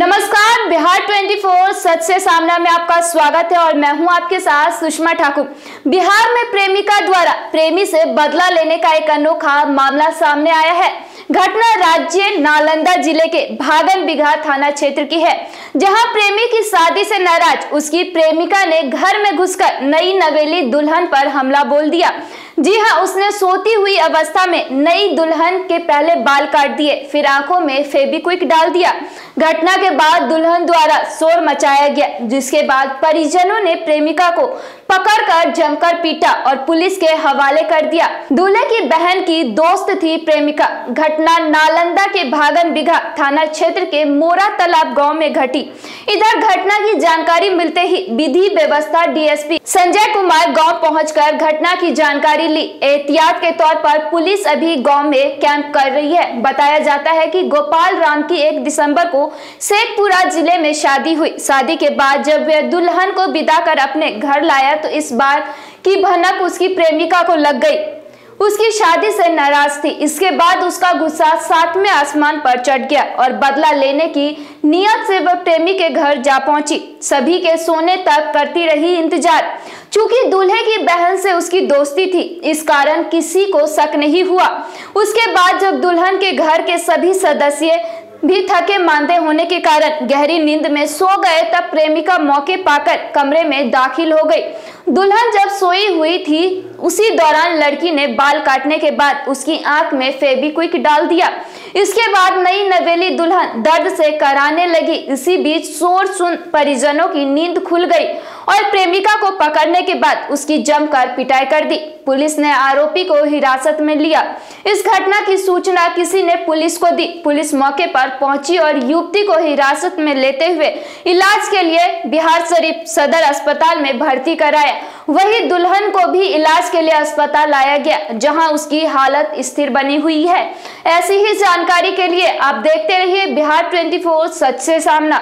बिहार 24 सच से सामना में आपका स्वागत है और मैं हूँ आपके साथ सुषमा ठाकुर। बिहार में प्रेमिका द्वारा, प्रेमी से बदला लेने का एक अनोखा मामला सामने आया है। घटना राज्य नालंदा ज़िले के भागन बिघा थाना क्षेत्र की है, जहाँ प्रेमी की शादी से नाराज़ उसकी प्रेमिका ने घर में घुसकर नई नवेली दुल्हन पर हमला बोल दिया। जी हाँ उसने सोती हुई अवस्था में नई दुल्हन के पहले बाल काट दिए। फिर आँखों में फेबिक्विक डाल दिया। घटना के बाद दुल्हन द्वारा शोर मचाया गया, जिसके बाद परिजनों ने प्रेमिका को पकड़कर जमकर पीटा और पुलिस के हवाले कर दिया। दूल्हे की बहन की दोस्त थी प्रेमिका। घटना नालंदा के भागन बिघा थाना क्षेत्र के मोरा तालाब गाँव में घटी। इधर घटना की जानकारी मिलते ही विधि व्यवस्था डीएसपी संजय कुमार गाँव पहुंचकर घटना की जानकारी ली एहतियात के तौर पर पुलिस अभी गाँव में कैंप कर रही है। बताया जाता है कि गोपाल राम की एक दिसंबर को शेखपुरा ज़िले में शादी हुई। शादी के बाद जब वह दुल्हन को बिदा कर अपने घर लाया तो इस बार की भनक उसकी प्रेमिका को लग गई। उसकी शादी से नाराज़ थी। इसके बाद उसका गुस्सा सातवें आसमान पर चढ़ गया और बदला लेने की नियत से वह प्रेमी के घर जा पहुँची। सभी के सोने तक करती रही इंतज़ार। चूँकि दूल्हे की बहन से उसकी दोस्ती थी, इस कारण किसी को शक नहीं हुआ। उसके बाद जब दुल्हन के घर के सभी सदस्य भी थके मांदे होने के कारण गहरी नींद में सो गए तब प्रेमिका मौके पाकर कमरे में दाखिल हो गई। दुल्हन जब सोई हुई थी, उसी दौरान लड़की ने बाल काटने के बाद उसकी आँख में फेबिक्विक डाल दिया। इसके बाद नई नवेली दुल्हन दर्द से कराने लगी। इसी बीच शोर सुन परिजनों की नींद खुल गई और प्रेमिका को पकड़ने के बाद उसकी जमकर पिटाई कर दी। पुलिस ने आरोपी को हिरासत में लिया। इस घटना की सूचना किसी ने पुलिस को दी। पुलिस मौके पर पहुँची और युवती को हिरासत में लेते हुए इलाज के लिए बिहार शरीफ सदर अस्पताल में भर्ती कराया। वही दुल्हन को भी इलाज के लिए अस्पताल लाया गया, जहाँ उसकी हालत स्थिर बनी हुई है। ऐसी ही जानकारी के लिए आप देखते रहिए बिहार 24 सच से सामना।